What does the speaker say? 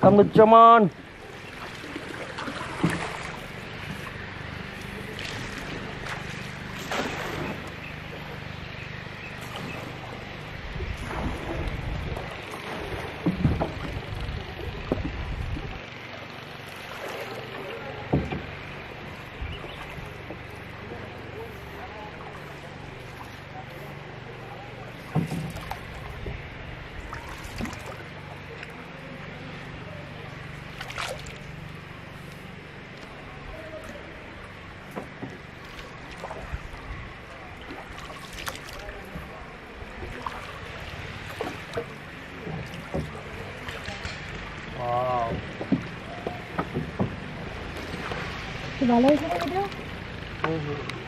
Come on, come on. Thank you. Wow. Did I lose it? Mm-hmm.